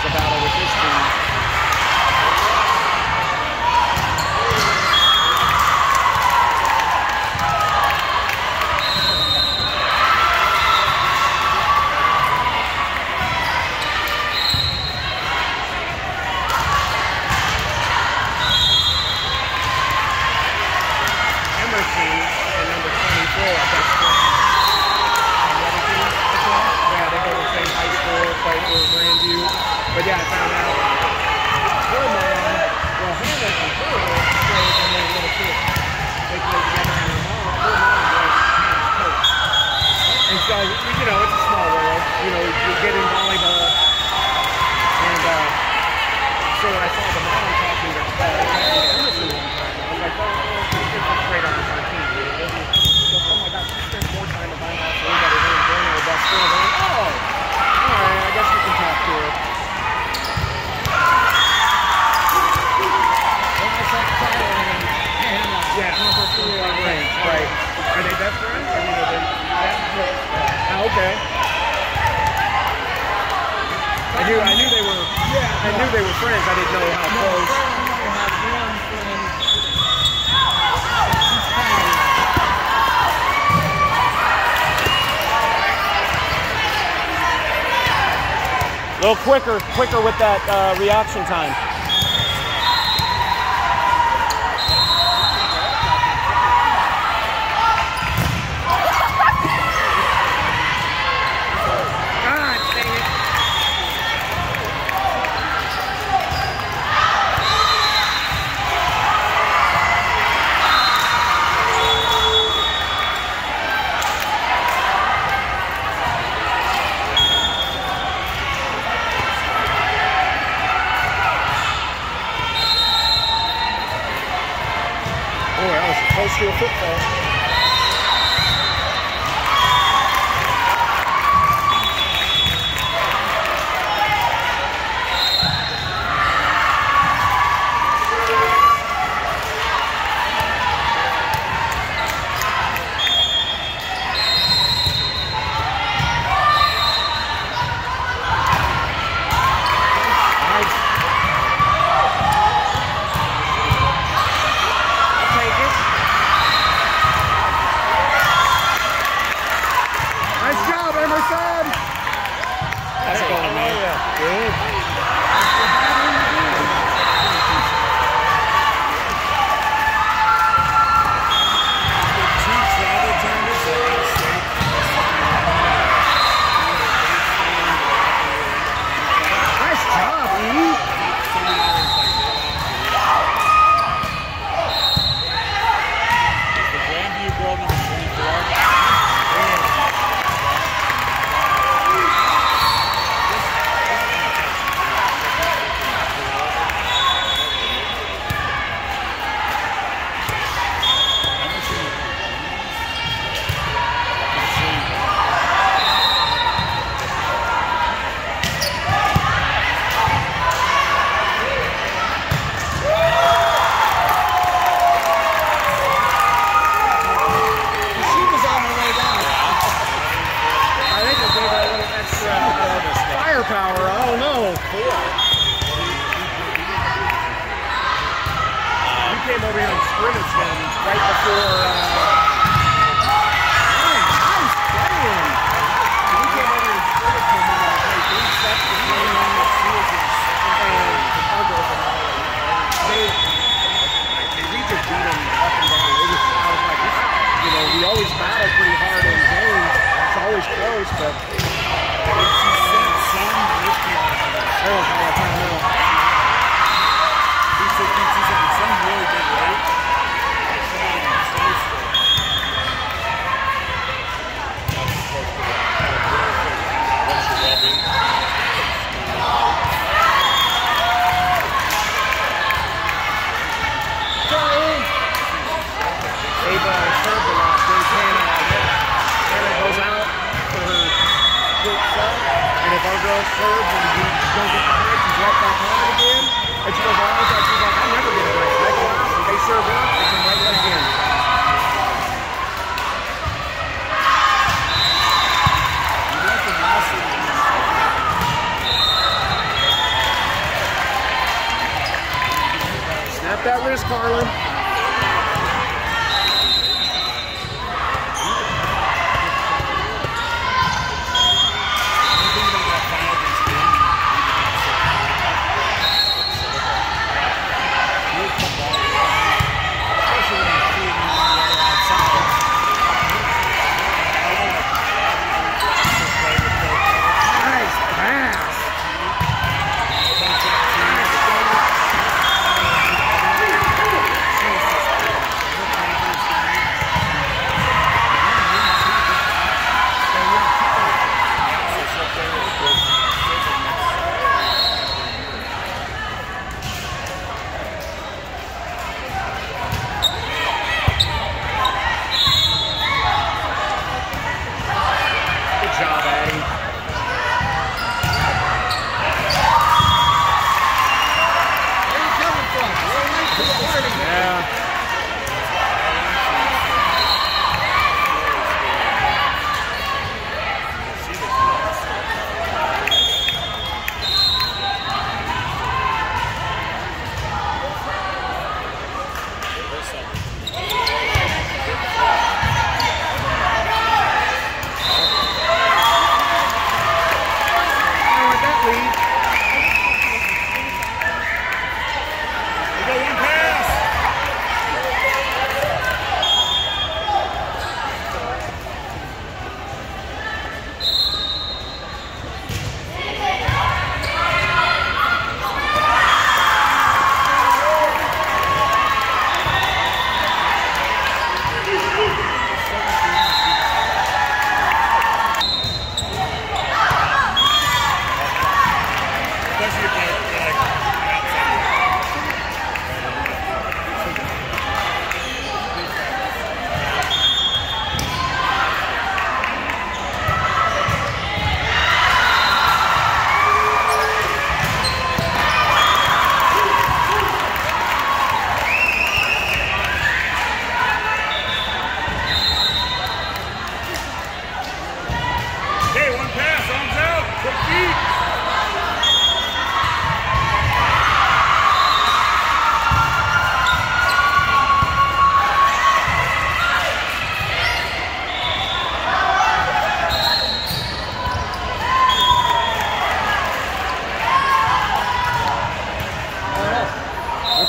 cares about it. knew they were friends. I didn't know how close. A little quicker, quicker with that uh, reaction time. high school football.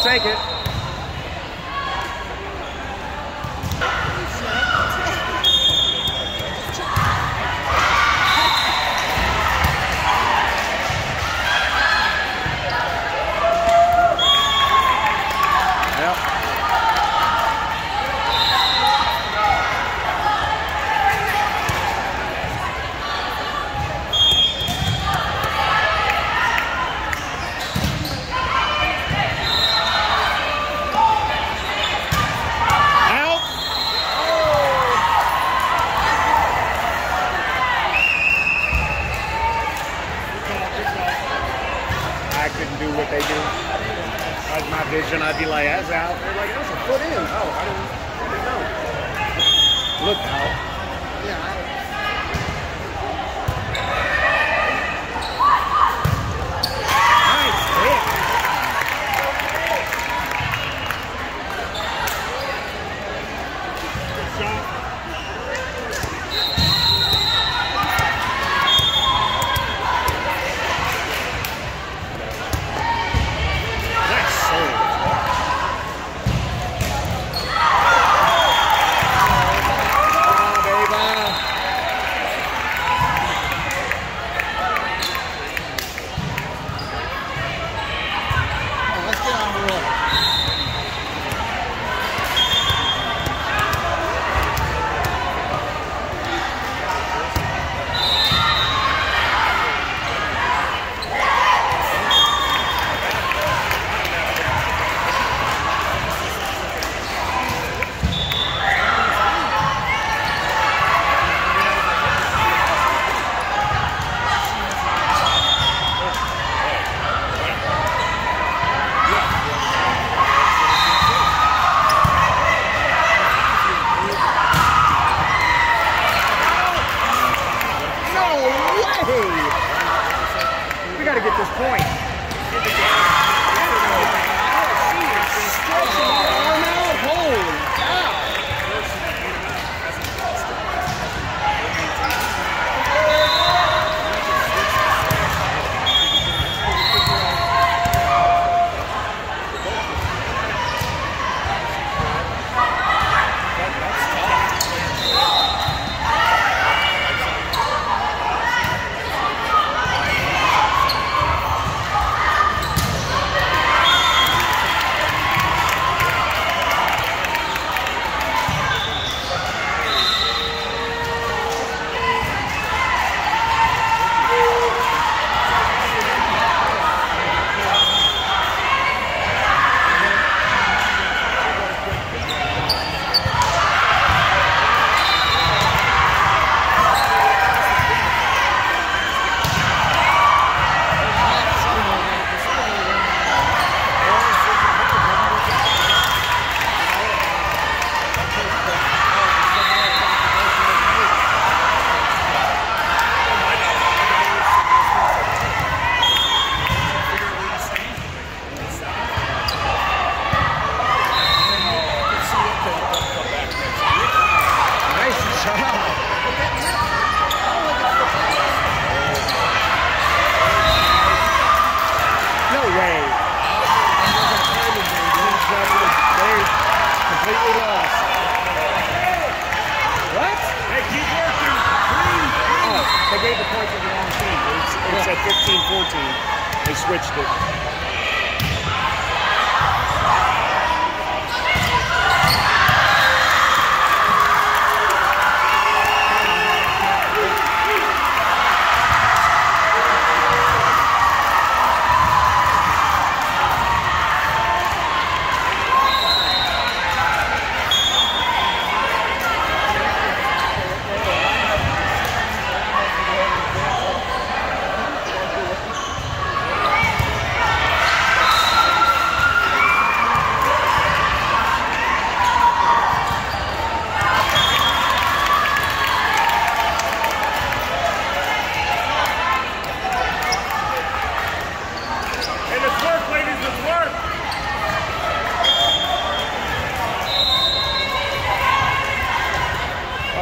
take it. vision, I'd be like, that's out. They're like, that's a foot in. Oh, I didn't, I didn't know. Look out.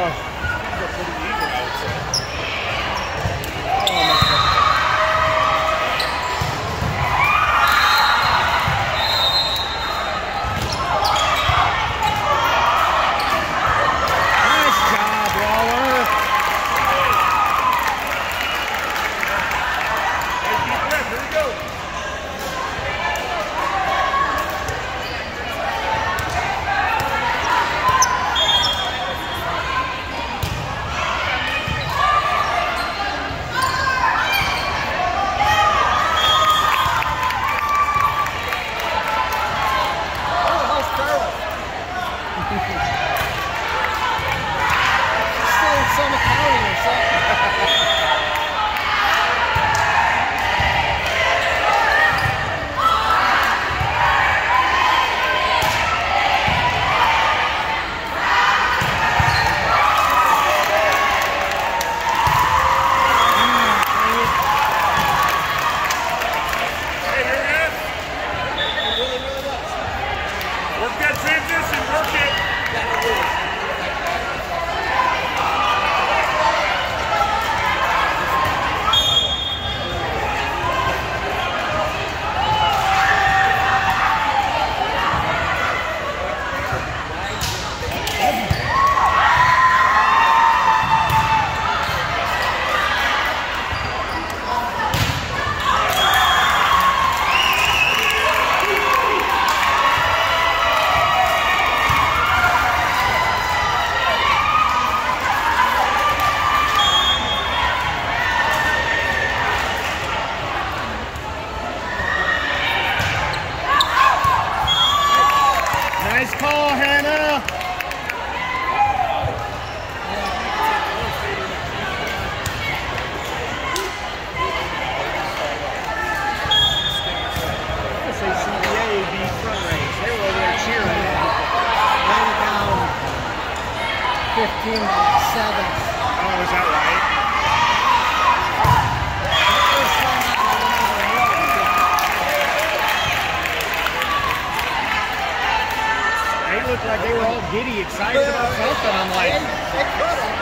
Oh. Oh, is that right? They looked like they were all giddy excited about something. I'm like...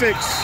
Twenty-six.